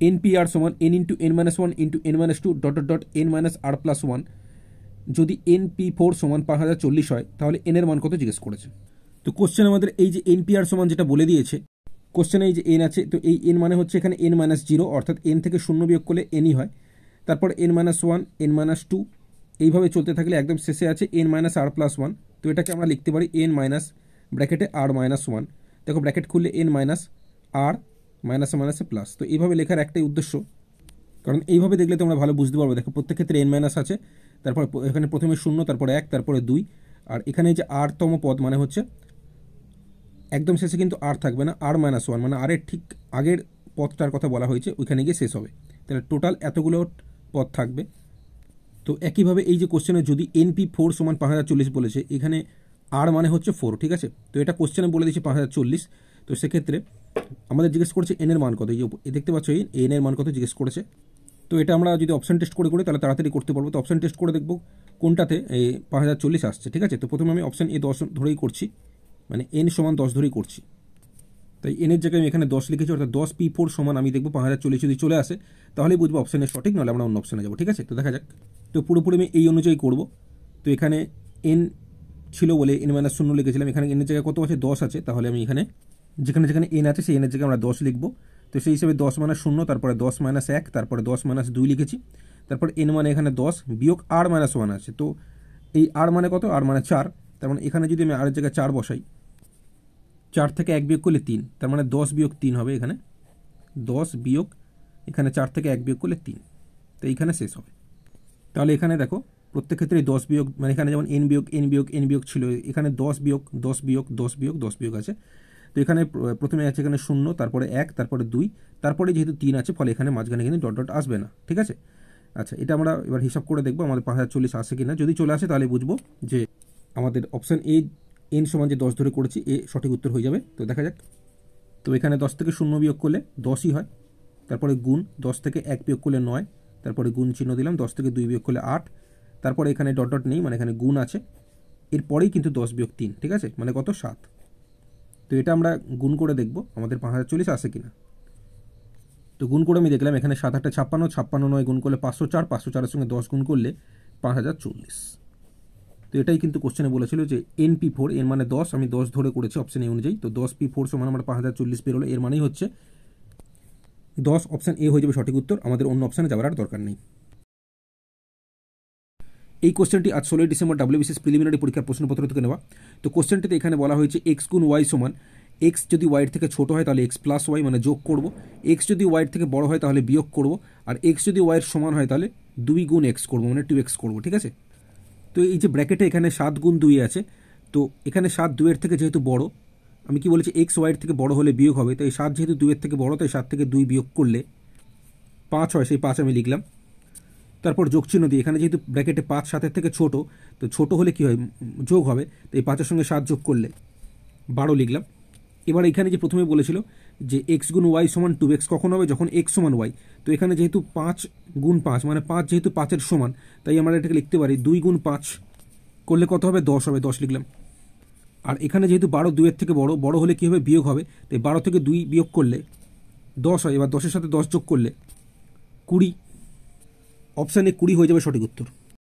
N P r সমান n into n minus one into n minus two dot dot n minus r plus one. যদি N P four সমান পাঁচ হাজার চল্লিশ হয়, তাহলে এন এর মান কত জিজ্ঞেস করেছে? তো কোশ্চেন আমাদের এই যে এন পি আর সমান যেটা বলে দিয়েছে কোশ্চেনে এই যে এন আছে, তো এই এন মানে হচ্ছে এখানে এন মাইনাস জিরো, অর্থাৎ এন থেকে শূন্য বিয়োগ করলে এনই হয়। তারপর n minus one, n minus two, এইভাবে চলতে থাকলে একদম শেষে আছে n minus r plus one. তো এটাকে আমরা লিখতে পারি এন মাইনাস ব্র্যাকেটে আর মাইনাস ওয়ান। দেখো ব্র্যাকেট খুললে এন মাইনাস আর মাইনাসে মাইনাসে প্লাস। তো এইভাবে লেখার একটাই উদ্দেশ্য। কারণ এইভাবে দেখলে তোমরা ভালো বুঝতে পারবে। দেখো, প্রত্যেক ক্ষেত্রে এন মাইনাস আছে, তারপর এখানে প্রথমে শূন্য, তারপরে এক, তারপরে দুই। আর এখানে যে আরতম পদ মানে হচ্ছে, একদম শেষে কিন্তু আর থাকবে না আর মাইনাস ওয়ান মানে আরের ঠিক আগের পথটার কথা বলা হয়েছে, ওইখানে গিয়ে শেষ হবে। তাহলে টোটাল এতগুলো পথ থাকবে। তো একইভাবে এই যে কোশ্চেনে যদি এনপি ফোর সমান পাঁচ হাজার চল্লিশ বলেছে, এখানে আর মানে হচ্ছে ফোর ঠিক আছে? তো এটা কোশ্চেনে বলে দিয়েছে পাঁচ হাজার চল্লিশ। তো সেক্ষেত্রে আমাদের জিজ্ঞেস করছে এন এর মান কত? এই দেখতে পাচ্ছ, এই এন এর মান কত জিজ্ঞেস করেছে। তো এটা আমরা যদি অপশান টেস্ট করে করি তাহলে তাড়াতাড়ি করতে পারব। তো অপশন টেস্ট করে দেখব কোনটাতে এই পাঁচ হাজার চল্লিশ আসছে, ঠিক আছে? তো প্রথমে আমি অপশান এ দশ ধরেই করছি। মানে এন সমান দশ ধরেই করছি। তাই এনের জায়গায় আমি এখানে দশ লিখেছি, অর্থাৎ দশ পি ফোর সমান আমি দেখব পাঁচ হাজার চল্লিশ যদি চলে আসে, তাহলেই বুঝব অপশানে সঠিক, নাহলে আমরা অন্য অপশানে যাব, ঠিক আছে? তো দেখা যাক। তো পুরোপুরি আমি এই অনুযায়ী করব। তো এখানে এন ছিল বলে এন মাইনাস শূন্য লিখেছিলাম। এখানে এনের জায়গায় কত আছে? দশ আছে। তাহলে আমি এখানে যেখানে যেখানে এন আছে সেই এনের জায়গায় আমরা দশ লিখব। তো সেই হিসেবে দশ মাইনাস শূন্য, তারপরে দশ মাইনাস এক, তারপরে দশ মাইনাস দুই লিখেছি। তারপর এন মানে এখানে দশ বিয়োগ আর মাইনাস ওয়ান আছে। তো এই আর মানে কত? আর মানে চার। তার মানে এখানে যদি আমি আরের জায়গায় চার বসাই, চার থেকে এক বিয়োগ করলে তিন। তার মানে দশ বিয়োগ তিন হবে এখানে। দশ বিয়োগ এখানে চার থেকে এক বিয়োগ করলে তিন। তো এইখানে শেষ হবে। তাহলে এখানে দেখো, প্রত্যেক ক্ষেত্রে দশ বিয়োগ মানে এখানে যেমন এন বিয়োগ এন বিয়োগ এন বিয়োগ ছিল, এখানে দশ বিয়োগ দশ বিয়োগ দশ বিয়োগ দশ বিয়োগ আছে। তো এখানে প্রথমে আছে এখানে শূন্য, তারপরে এক, তারপরে দুই, তারপরে যেহেতু তিন আছে, ফলে এখানে মাঝখানে কিন্তু ডট ডট আসবে না, ঠিক আছে? আচ্ছা এটা আমরা এবার হিসাব করে দেখব আমাদের পাঁচ হাজার চল্লিশ আসে কিনা। যদি চলে আসে তাহলে বুঝব যে আমাদের অপশান এ এন সমান যে দশ ধরে করেছি এ সঠিক উত্তর হয়ে যাবে। তো দেখা যাক। তো এখানে দশ থেকে শূন্য বিয়োগ করলে দশই হয়, তারপরে গুণ দশ থেকে এক বিয়োগ করলে নয়, তারপরে গুণ চিহ্ন দিলাম, দশ থেকে দুই বিয়োগ করলে আট, তারপরে এখানে ডট ডট নেই মানে এখানে গুণ আছে, এরপরেই কিন্তু দশ বিয়োগ তিন, ঠিক আছে? মানে কত? সাত। তো এটা আমরা গুণ করে দেখব, আমাদের পাঁচ হাজার চল্লিশ আসে কিনা। তো গুণ করে আমি দেখলাম এখানে সাত আটটা ছাপ্পান্ন ছাপ্পান্ন নয় গুণ করলে পাঁচশো চার, পাঁচশো চারের সঙ্গে দশ গুণ করলে পাঁচ হাজার চল্লিশ। তো এটাই কিন্তু কোশ্চেনে বলেছিল যে এন পি ফোর এর মানে দশ, আমি দশ ধরে করেছি অপশন এ অনুযায়ী। তো দশ পি ফোর সমান আমার পাঁচ হাজার চল্লিশ বেরোলো, এর মানেই হচ্ছে দশ অপশান এ হয়ে যাবে সঠিক উত্তর, আমাদের অন্য অপশানে যাওয়ার আর দরকার নেই। এই কোশ্চেনটি আজ ষোলোই ডিসেম্বর ডাব্লিউবিসিএস প্রিলিমিনারি পরীক্ষার প্রশ্নপত্র থেকে নেওয়া। তো কোশ্চেনটিতে এখানে বলা হয়েছে এক্স গুণ ওয়াই সমান এক্স যদি ওয়াইয়ের থেকে ছোট হয় তাহলে এক্স প্লাস ওয়াই মানে যোগ করব। এক্স যদি ওয়াইয়ের থেকে বড় হয় তাহলে বিয়োগ করব। আর এক্স যদি ওয়াইয়ের সমান হয় তাহলে দুই গুণ এক্স করব মানে টু এক্স করব, ঠিক আছে? তো এই যে ব্র্যাকেটে এখানে সাত গুণ দুই আছে, তো এখানে সাত দুইয়ের থেকে যেহেতু বড়, আমি কি বলেছি এক্স ওয়াইয়ের থেকে বড় হলে বিয়োগ হবে তো এই সাত যেহেতু দুইয়ের থেকে বড়, তাই সাত থেকে দুই বিয়োগ করলে পাঁচ হয়, সেই পাঁচ আমি লিখলাম। তারপর যোগ চিহ্ন দিই এখানে যেহেতু ব্র্যাকেটে পাঁচ সাতের থেকে ছোট, তো ছোট হলে কি হয়? যোগ হবে, তো এই পাঁচের সঙ্গে সাত যোগ করলে বারো লিখলাম। এবার এখানে যে প্রথমে বলেছিল যে এক্স গুণ ওয়াই সমান টু এক্স কখন হবে? যখন এক্স সমান ওয়াই তো এখানে যেহেতু পাঁচ গুণ পাঁচ মানে পাঁচ যেহেতু পাঁচের সমান, তাই আমরা এটাকে লিখতে পারি দুই গুণ পাঁচ করলে কত হবে? দশ হবে, দশ লিখলাম। আর এখানে যেহেতু বারো দুইয়ের থেকে বড় বড় হলে কী হবে? বিয়োগ হবে। তাই বারো থেকে দুই বিয়োগ করলে দশ হয়। এবার দশের সাথে দশ যোগ করলে কুড়ি অপশানে কুড়ি হয়ে যাবে সঠিক উত্তর।